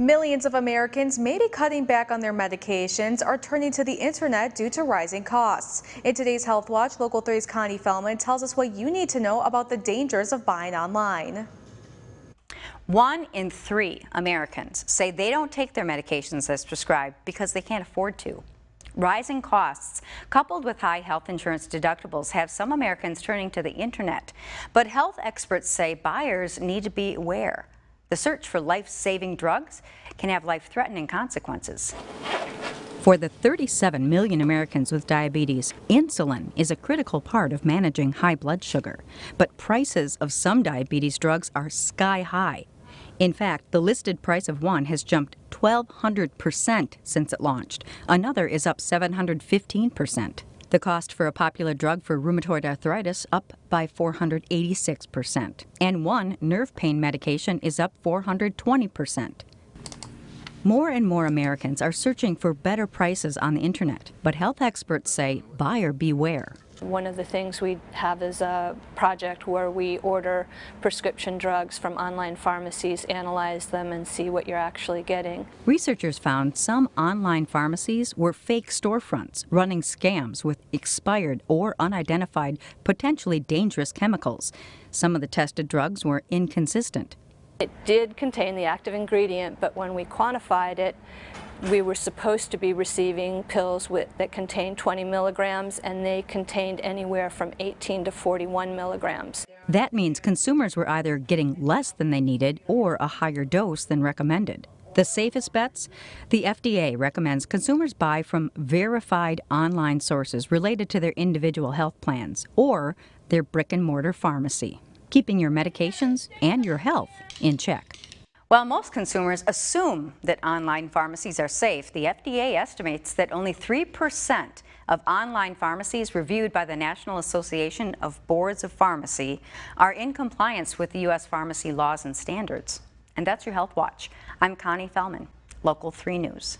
Millions of Americans may be cutting back on their medications or turning to the internet due to rising costs. In today's Health Watch, Local 3's Connie Fellman tells us what you need to know about the dangers of buying online. One in three Americans say they don't take their medications as prescribed because they can't afford to. Rising costs, coupled with high health insurance deductibles, have some Americans turning to the internet. But health experts say buyers need to be aware. The search for life-saving drugs can have life-threatening consequences. For the 37 million Americans with diabetes, insulin is a critical part of managing high blood sugar. But prices of some diabetes drugs are sky high. In fact, the listed price of one has jumped 1,200% since it launched. Another is up 715%. The cost for a popular drug for rheumatoid arthritis up by 486%, and one nerve pain medication is up 420%. More and more Americans are searching for better prices on the internet, but health experts say buyer beware. One of the things we have is a project where we order prescription drugs from online pharmacies, analyze them, and see what you're actually getting. Researchers found some online pharmacies were fake storefronts running scams with expired or unidentified, potentially dangerous chemicals. Some of the tested drugs were inconsistent. It did contain the active ingredient, but when we quantified it, we were supposed to be receiving pills with, that contained 20 milligrams and they contained anywhere from 18 to 41 milligrams. That means consumers were either getting less than they needed or a higher dose than recommended. The safest bets? The FDA recommends consumers buy from verified online sources related to their individual health plans or their brick and mortar pharmacy, keeping your medications and your health in check. While most consumers assume that online pharmacies are safe, the FDA estimates that only 3% of online pharmacies reviewed by the National Association of Boards of Pharmacy are in compliance with the U.S. pharmacy laws and standards. And that's your Health Watch. I'm Connie Fellman, Local 3 News.